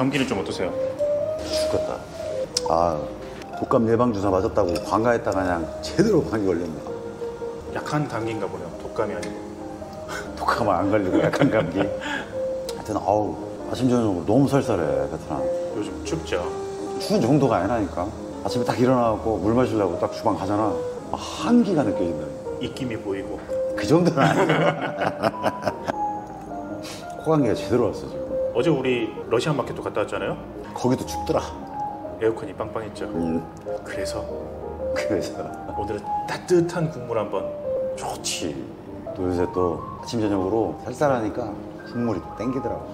감기는 좀 어떠세요? 죽겠다. 아, 독감 예방 주사 맞았다고 관가했다가 그냥 제대로 감기 걸렸네. 약한 감기인가 보네요. 독감이 아니고. 독감을 안 걸리고 약한 감기. 하여튼 아우 아침 저녁으로 너무 쌀쌀해 베트남. 요즘 춥죠. 추운 정도가 아니라니까. 아침에 딱 일어나고 물 마시려고 딱 주방 가잖아. 아, 한기가 느껴진다. 입김이 보이고. 그 정도는 아니야. 코감기가 제대로 왔어 지금. 어제 우리 러시안 마켓도 갔다 왔잖아요. 거기도 춥더라. 에어컨이 빵빵했죠. 음, 그래서 그래서 오늘은 따뜻한 국물 한번. 좋지. 또 요새 또 아침 저녁으로 쌀쌀하니까 국물이 또 땡기더라고.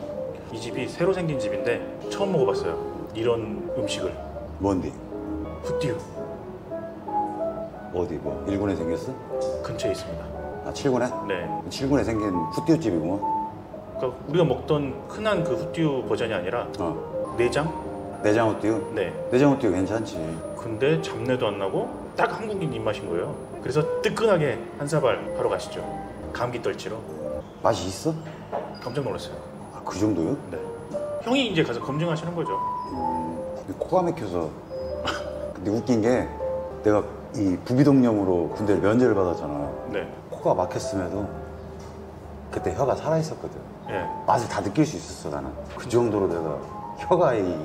이 집이 새로 생긴 집인데 처음 먹어봤어요. 이런 음식을. 뭔디? 후띠우 어디 뭐 일군에 생겼어? 근처에 있습니다. 아 7군에? 네. 7군에 생긴 후띠우 집이구먼. 그러니까 우리가 먹던 흔한 그 후띠우 버전이 아니라 어. 내장? 내장 후띠우? 네. 내장 후띠우 괜찮지. 근데 잡내도 안 나고 딱 한국인 입맛인 거예요. 그래서 뜨끈하게 한 사발 하러 가시죠. 감기 떨치러. 맛이 있어? 깜짝 놀랐어요. 아, 그 정도요? 네. 형이 이제 가서 검증하시는 거죠. 음, 근데 코가 막혀서. 근데 웃긴 게 내가 이 부비동염으로 군대를 면제를 받았잖아. 네. 코가 막혔음에도 그때 혀가 살아있었거든. 예. 맛을 다 느낄 수 있었어 나는. 그 정도로 내가 혀가 이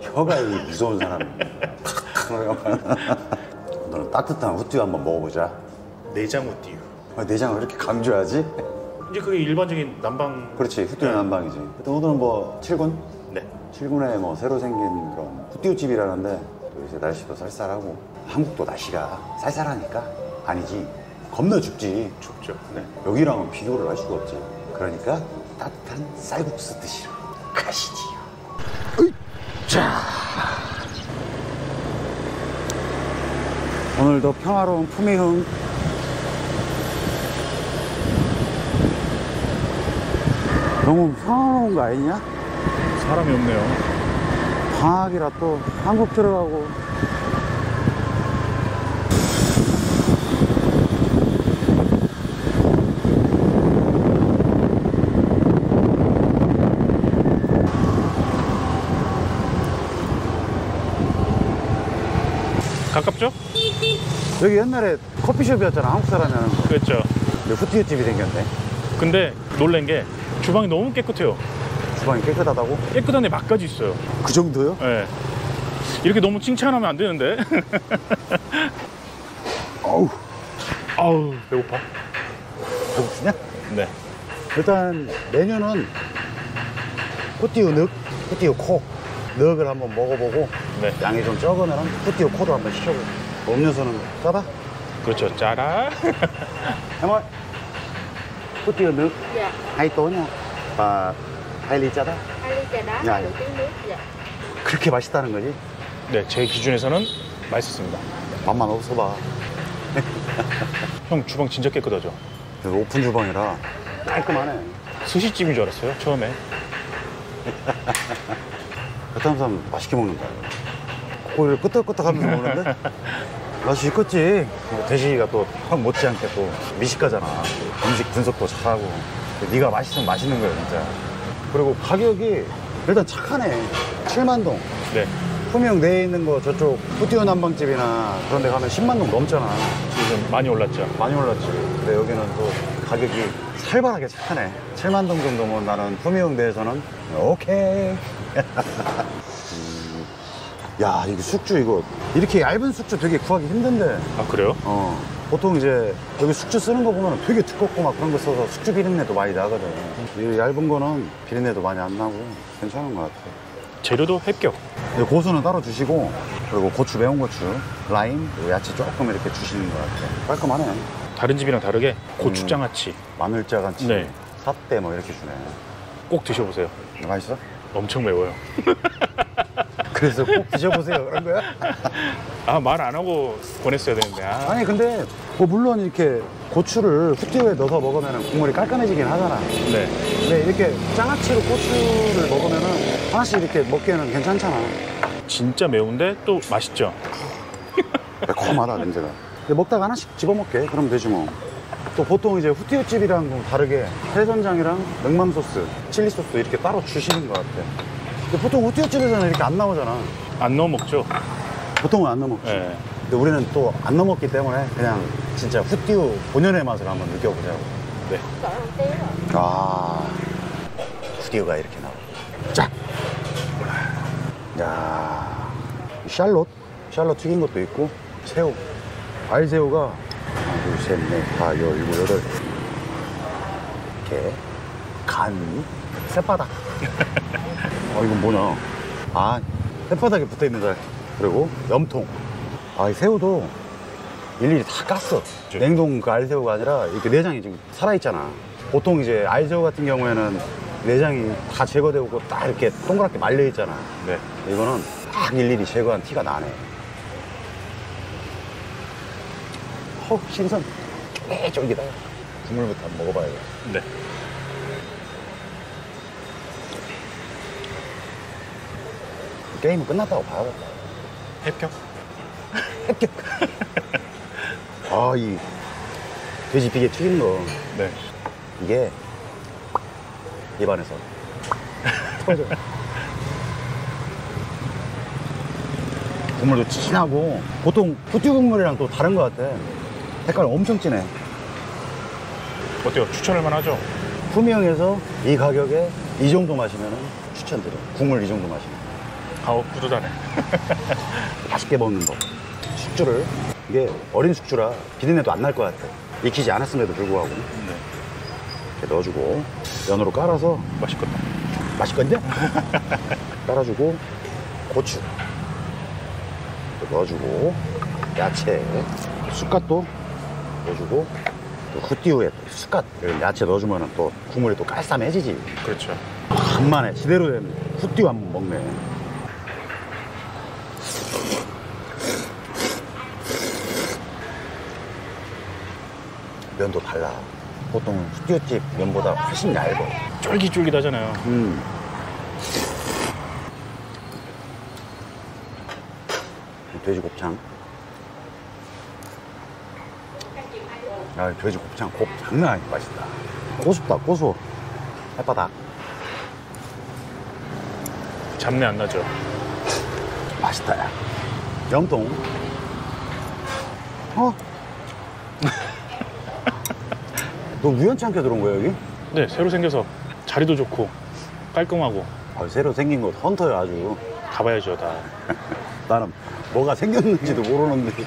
혀가 이 무서운 사람이야. 너는 따뜻한 후띠 한번 먹어보자. 내장 후띠우. 아, 내장을 이렇게 강조하지? 이제 그게 일반적인 난방. 그렇지 후띠는 난방이지. 하여튼 오늘은 뭐 7군? 네. 7군에 뭐 새로 생긴 그런 후띠우집이라는데 또 이제 날씨도 쌀쌀하고 한국도 날씨가 쌀쌀하니까 아니지 겁나 춥지 춥죠. 네. 여기랑은 비교를 할 수가 없지 그러니까 따뜻한 쌀국수 드시러 가시지요. 자. 오늘도 평화로운 품위흥 너무 평화로운 거 아니냐? 사람이 없네요. 방학이라 또 한국 들어가고 가깝죠? 여기 옛날에 커피숍이었잖아 한국 사람이 하는 거. 근데 후티유집이 생겼네 근데 놀란 게 주방이 너무 깨끗해요. 주방이 깨끗하다고? 깨끗한 데 막까지 있어요. 그 정도요? 예. 이렇게 너무 칭찬하면 안 되는데. 어우 아우, 배고파. 배고프냐? 네. 일단 메뉴는 후티유 늑, 후티유 코 늑을 한번 먹어보고 네. 양이 좀 적으면 후티유 코도 한번 시켜보고 음료수는 짜다? 그렇죠. 짜라. Ly cho đó. hai ly trà đá, Dạ. hai nửa tiếng nước. Dạ. 그렇게 맛있다는 거지? 네, 제 기준에서는 맛있었습니다. 맛만 없어봐. 형 주방 진짜 깨끗하죠? 오픈 주방이라 깔끔하네. 스시집인 줄 알았어요, 처음에. 베트남 사람 맛있게 먹는다. 고기를 끄덕끄덕 하면서 먹는데 맛이 있겠지. 뭐 돼지가 또 형 못지않게 또 미식가잖아. 음식 분석도 잘하고. 네가 맛있으면 맛있는 거야 진짜. 그리고 가격이 일단 착하네. 7만 동. 네. 품명 내에 있는 거 저쪽 후티오 난방집이나 그런 데 가면 10만 동 넘잖아. 요즘 많이 올랐죠. 많이 올랐지. 근데 여기는 또 가격이 살벌하게 착하네. 7만 동 정도 면 나는 품위용 대에서는 오케이. 음, 야, 이거 숙주 이거 이렇게 얇은 숙주 되게 구하기 힘든데. 아, 그래요? 어. 보통 이제 여기 숙주 쓰는 거 보면 되게 두껍고 막 그런 거 써서 숙주 비린내도 많이 나거든. 이 얇은 거는 비린내도 많이 안 나고 괜찮은 것 같아. 재료도 합격. 이 고수는 따로 주시고 그리고 고추 매운 고추, 라임, 그리고 야채 조금 이렇게 주시는 것 같아. 깔끔하네. 다른 집이랑 다르게 고추장아찌 마늘짜같이 네. 삿대 뭐 이렇게 주네. 꼭 드셔보세요. 맛있어? 엄청 매워요. 그래서 꼭 드셔보세요 그런 거야? 아, 말 안 하고 보냈어야 되는데. 아, 아니 근데 뭐 물론 이렇게 고추를 후티오에 넣어서 먹으면 국물이 깔끔해지긴 하잖아. 네. 근데 이렇게 장아찌로 고추를 먹으면은 하나씩 이렇게 먹기에는 괜찮잖아. 진짜 매운데 또 맛있죠? 매콤하다 냄새가. 근데 먹다가 하나씩 집어먹게 그러면 되지 뭐. 또 보통 이제 후티오 집이랑 좀 다르게 해선장이랑 냉맘 소스, 칠리 소스 이렇게 따로 주시는 것 같아. 근데 보통 호티어집에서는 이렇게 안 나오잖아. 안 넣어 먹죠. 보통은 안 넣어 먹지. 예. 근데 우리는 또 안 넣어 먹기 때문에 그냥 진짜 후띠우 본연의 맛을 한번 느껴보자고. 네. 아, 후디오가 이렇게 나와. 짝! 야 샬롯? 샬롯 튀긴 것도 있고, 새우. 알새우가 둘, 셋, 넷, 다, 열, 일곱, 여덟. 이렇게. 간, 쌔바닥. 어, 이건 뭐냐. 아, 쌔바닥에 붙어 있는 살. 그리고 염통. 아, 이 새우도 일일이 다 깠어. 냉동 그 알새우가 아니라 이렇게 내장이 지금 살아있잖아. 보통 이제 알새우 같은 경우에는 내장이 다 제거되고 딱 이렇게 동그랗게 말려있잖아. 네. 이거는 딱 일일이 제거한 티가 나네. 허, 신선. 에 쫄깃하다. 국물부터 한번 먹어봐야겠다. 네. 게임은 끝났다고 봐야겠다. 합격. 합격. 아, 이 돼지 비계 튀기는 거. 네. 이게 입안에서 터져. 국물도 진하고 보통 후추 국물이랑 또 다른 것 같아. 색깔 엄청 진해. 어때요? 추천할 만하죠? 품명에서 이 가격에 이 정도 마시면 추천드려. 국물 이 정도 마시면. 아우 뿌듯하네. 맛있게 먹는 법. 숙주를 이게 어린 숙주라 비린내도 안 날 것 같아. 익히지 않았음에도 불구하고 네. 이렇게 넣어주고 면으로 깔아서 맛있겠다. 맛있건데? 깔아주고 고추 또 넣어주고 야채 쑥갓도 넣어주고 또 후띠우에 또 이런 야채 넣어주면 또 국물이 또 깔쌈해지지 그렇죠. 간만에 제대로 된 후띠우 한번 먹네 면도 달라 보통 후띠우집 면보다 훨씬 얇아 쫄깃쫄깃하잖아요. 음. 돼지 곱창. 아, 돼지 곱창 곱 장난 아니게 맛있다. 고소다, 고소. 햇바닥. 잡내 안 나죠? 맛있다, 야. 염통. 어? 너 우연치 않게 들어온 거야, 여기? 네, 새로 생겨서 자리도 좋고 깔끔하고 아, 새로 생긴 것 헌터야, 아주. 가봐야죠 다. 나는 뭐가 생겼는지도 모르는데.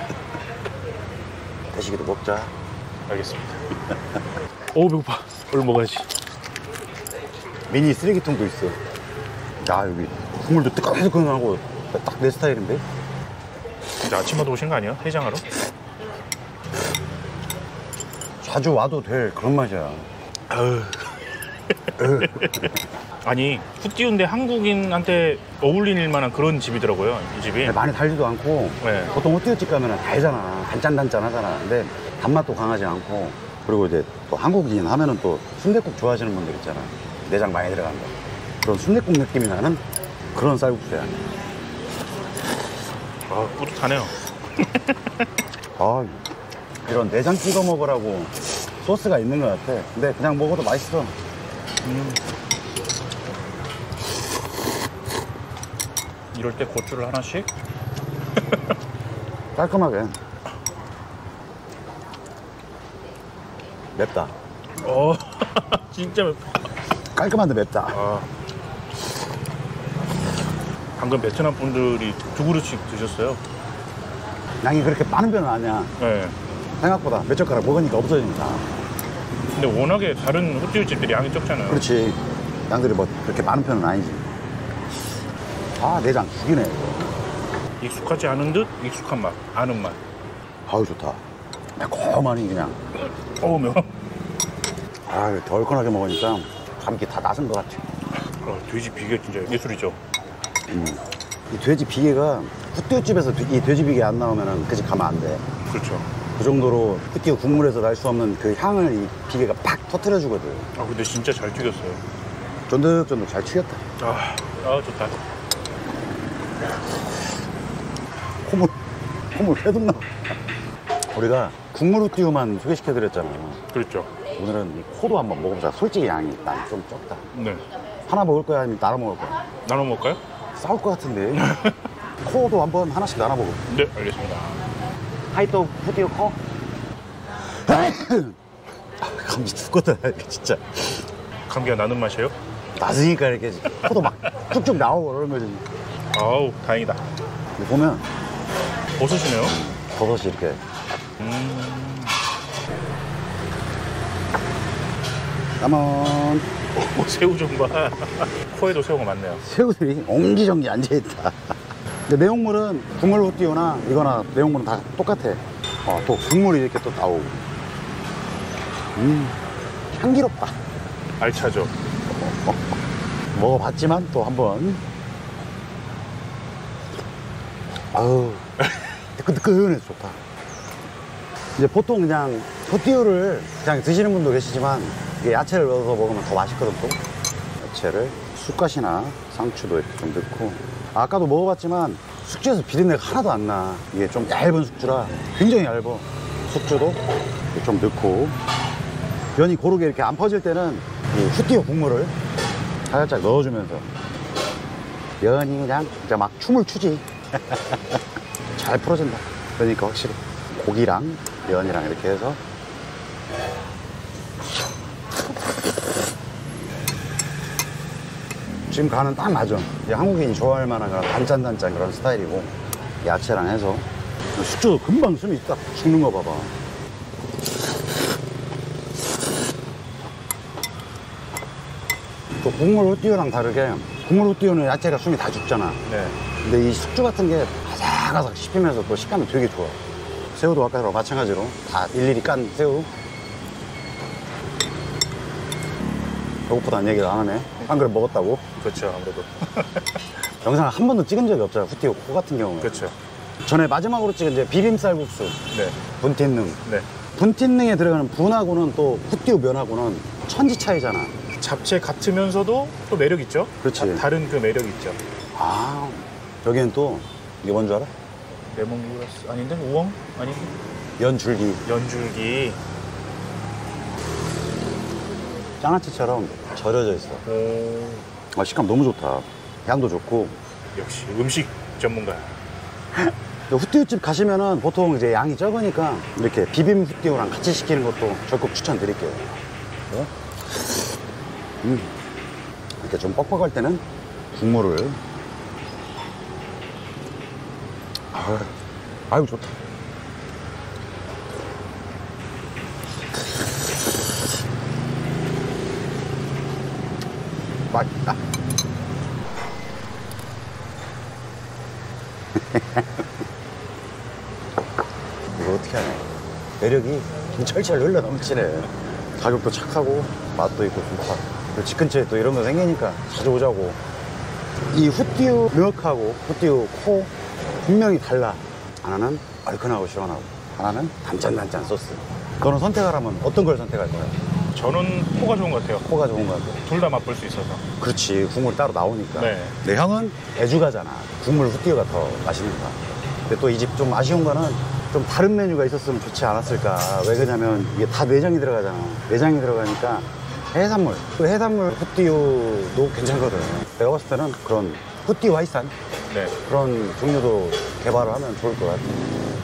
대식이도 먹자. 알겠습니다. 오 배고파. 얼른 먹어야지. 미니 쓰레기통도 있어. 야, 여기 국물도 뜨끈뜨끈하고 딱 내 스타일인데? 근데 아침마다 오신 거 아니에요? 해장하러? 자주 와도 될 그런 맛이야. 아니 후띠운데 한국인한테 어울릴 만한 그런 집이더라고요 이 집이. 근데 많이 달지도 않고 네. 보통 호텔집 가면 달잖아. 단짠단짠하잖아. 근데 단맛도 강하지 않고 그리고 이제 또 한국인 하면은 또 순댓국 좋아하시는 분들 있잖아. 내장 많이 들어간 거. 그런 순댓국 느낌이 나는 그런 쌀국수야. 아 뿌듯하네요. 아, 이런 내장 찍어 먹으라고 소스가 있는 것 같아. 근데 그냥 먹어도 맛있어. 이럴 때 고추를 하나씩. 깔끔하게. 맵다. 어 진짜 맵. 깔끔한데 맵다. 아 방금 베트남 분들이 두 그릇씩 드셨어요. 양이 그렇게 많은 편은 아니야. 네. 생각보다 몇 젓가락 먹으니까 없어지니까. 근데 워낙에 다른 호텔 집들이 양이 적잖아요. 그렇지. 양들이 뭐 그렇게 많은 편은 아니지. 아, 내장 죽이네. 익숙하지 않은 듯 익숙한 맛, 아는 맛. 아우, 좋다. 매콤하니 그냥. 어우 매워. 아, 얼큰하게 먹으니까 감기 다 나선 것 같아. 어, 돼지 비계 진짜 예술이죠. 이 돼지 비계가 후띠우집에서 이 돼지 비계 안 나오면 그집 가면 안 돼. 그렇죠. 그 정도로 후띠우 국물에서 날 수 없는 그 향을 이 비계가 팍 터트려 주거든. 아 근데 진짜 잘 튀겼어요. 쫀득쫀득 잘 튀겼다. 아, 아 좋다. 콧물, 콧물 회독 나. 우리가 국물 후띠우만 소개시켜드렸잖아. 그렇죠. 오늘은 이 코도 한번 먹어보자. 솔직히 양이 난 좀 적다. 네. 하나 먹을 거야? 아니면 나눠 먹을 거야? 나눠 먹을까요? 싸울 것 같은데. 코도 한번 하나씩 나눠 먹어. 네, 알겠습니다. 하이또 푸디오 커? 아, 감기 죽겠다, 진짜. 감기가 나는 맛이에요? 낮으니까 이렇게 코도 막 쭉쭉 나오고 그러는 거지. 아우, 다행이다. 근데 보면 버섯이네요. 버섯이 이렇게. 음, 까만 오, 새우 좀 봐. 코에도 새우가 많네요. 새우들이 옹기종기 앉아있다. 근데 내용물은 국물 후띠오나 이거나 내용물은 다 똑같아. 어, 또 국물이 이렇게 또 나오고. 음, 향기롭다. 알차죠? 먹어봤지만 또 한번. 아우, 뜨끈뜨끈해서 좋다. 이제 보통 그냥 토띠오를 그냥 드시는 분도 계시지만 이게 야채를 넣어서 먹으면 더 맛있거든 또. 야채를 쑥갓이나 상추도 이렇게 좀 넣고 아까도 먹어봤지만 숙주에서 비린내가 하나도 안 나. 이게 좀 얇은 숙주라 굉장히 얇아. 숙주도 좀 넣고 면이 고르게 이렇게 안 퍼질 때는 이 후띠오 국물을 살짝 넣어주면서 면이 그냥 진짜 막 춤을 추지 잘 풀어진다 그러니까 확실히 고기랑 면이랑 이렇게 해서. 지금 간은 딱 맞아. 한국인이 좋아할 만한 그런 단짠단짠 그런 스타일이고 야채랑 해서. 숙주도 금방 숨이 딱 죽는 거 봐봐. 또 국물 후띠오랑 다르게 국물 후띠오는 야채가 숨이 다 죽잖아. 네. 근데 이 숙주 같은 게 아삭아삭 씹히면서 또 식감이 되게 좋아. 새우도 아까랑 마찬가지로 다 일일이 깐 새우. 배고프다는 얘기를 안 하네. 한 그릇 먹었다고. 그렇죠, 아무래도. 영상을 한 번도 찍은 적이 없잖아. 후티오 코 같은 경우는. 그렇죠. 전에 마지막으로 찍은 이제 비빔쌀국수. 네. 분틴능. 네. 분틴능에 들어가는 분하고는 또 후티오 면하고는 천지 차이잖아. 잡채 같으면서도 또 매력 있죠? 그렇지. 다, 다른 그 매력이 있죠. 아, 여기는 또 이게 뭔 줄 알아? 레몬그라스 아닌데? 우엉? 아닌데? 연줄기. 연줄기. 장아찌처럼 절여져 있어. 오, 아, 식감 너무 좋다. 향도 좋고. 역시 음식 전문가. 후띠오집 가시면은 보통 이제 양이 적으니까 이렇게 비빔 후띠오랑 같이 시키는 것도 적극 추천드릴게요. 네? 음. 이렇게 좀 뻑뻑할 때는 국물을. 아, 아유, 좋다. 맛있다. 이거 어떻게 하냐. 매력이 철철 흘러 넘치네. 가격도 착하고, 맛도 있고 좋다. 집 근처에 또 이런 거 생기니까 자주 오자고. 이 후띠우 능하고 후띠우 코 분명히 달라. 하나는 얼큰하고 시원하고, 하나는 단짠단짠 소스. 너는 선택하라면 어떤 걸 선택할 거야? 저는 코가 좋은 것 같아요. 코가 좋은 거 같아. 둘다 맛볼 수 있어서. 그렇지 국물이 따로 나오니까 네. 내 형은 애주가잖아 국물 후띠오가 더 맛있니까 근데 또 이 집 좀 아쉬운 거는 좀 다른 메뉴가 있었으면 좋지 않았을까 왜 그러냐면 이게 다 내장이 들어가잖아 내장이 들어가니까 해산물 그 해산물 후띠오도 괜찮거든 내가 봤을 때는 그런 후띠오 화이산 네. 그런 종류도 개발을 하면 좋을 것 같아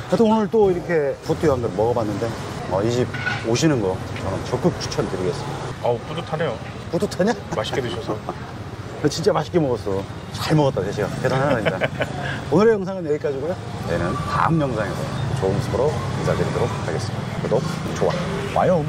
하여튼 오늘 또 이렇게 후띠오 한걸 먹어봤는데 어, 이집 오시는 거 저는 적극 추천드리겠습니다 아우, 뿌듯하네요. 뿌듯하냐? 맛있게 드셔서. 너 진짜 맛있게 먹었어. 잘 먹었다, 대시가. 대단하다, 진짜. 오늘의 영상은 여기까지고요. 저희는 다음 영상에서 좋은 모습으로 인사드리도록 하겠습니다. 구독, 좋아, 와요.